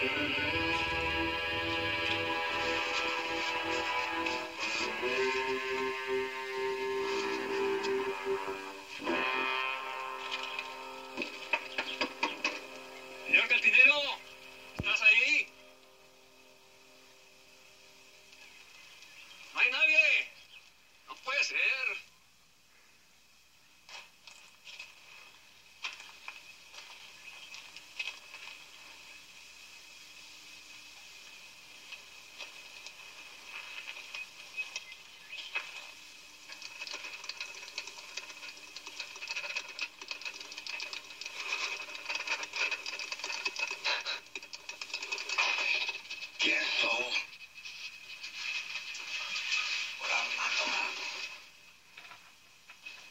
Señor Cantinero.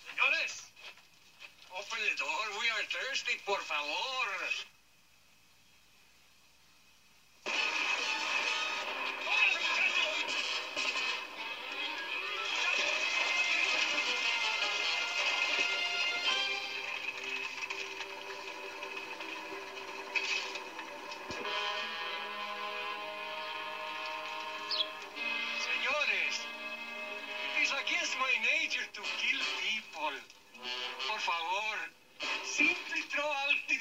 Señores, open the door, we are thirsty, por favor. Nature to kill people. Por favor, simple throw out the.